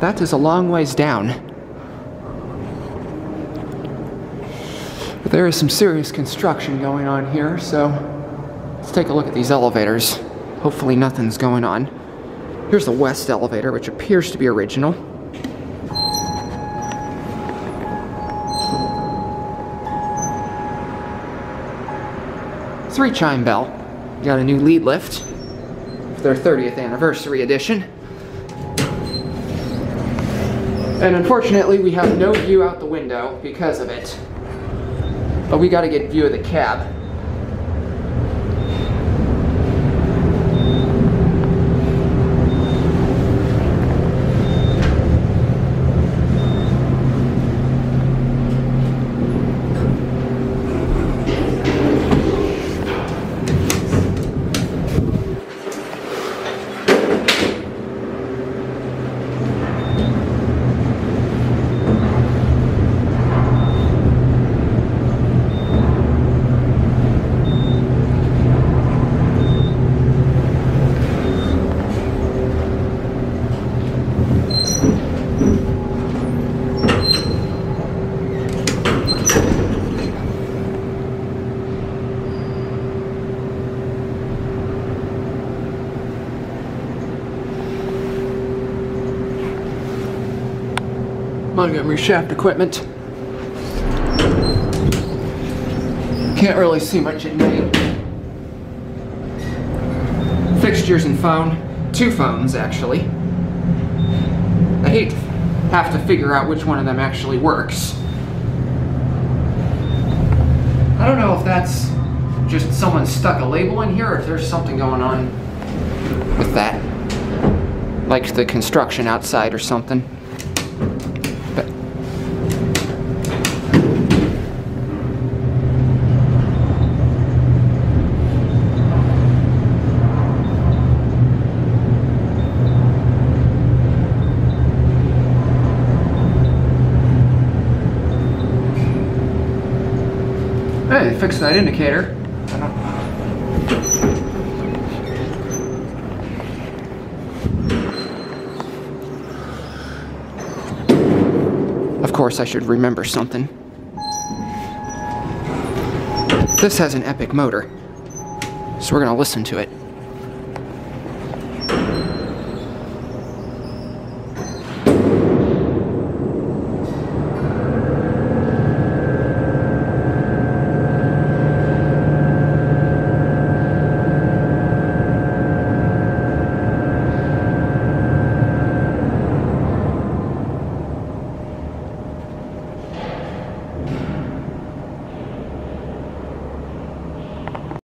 that is a long ways down. But there is some serious construction going on here, so let's take a look at these elevators. Hopefully nothing's going on. Here's the west elevator, which appears to be original. Three chime bell. Got a new Lied lift for their 30th anniversary edition. And unfortunately, we have no view out the window because of it. But we gotta get view of the cab. Montgomery shaft equipment. Can't really see much at night. Fixtures and phone. Two phones, actually. I hate to have to figure out which one of them actually works. I don't know if that's just someone stuck a label in here or if there's something going on with that. Like the construction outside or something. Hey, fix that indicator. Of course, I should remember something. This has an epic motor, so we're gonna listen to it.